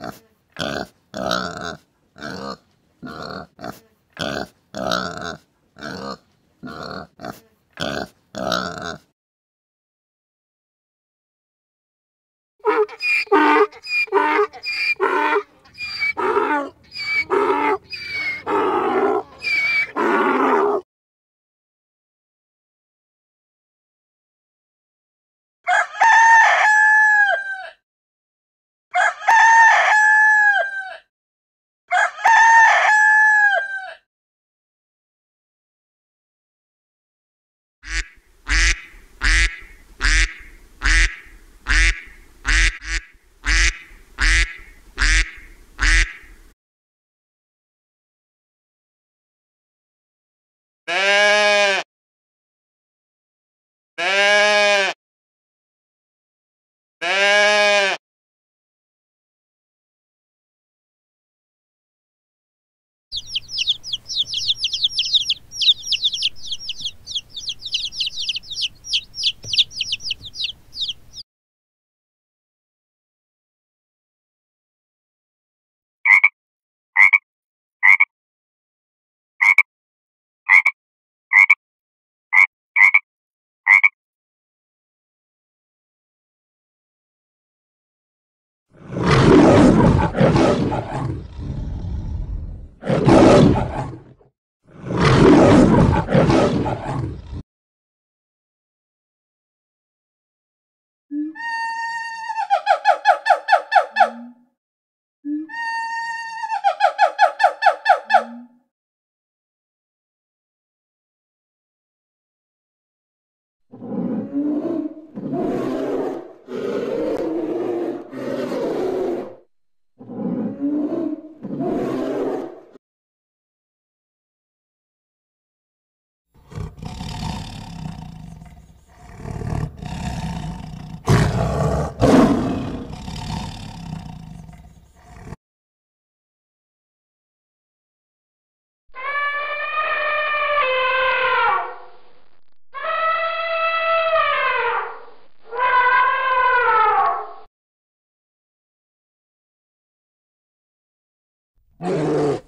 Huh? Grrr.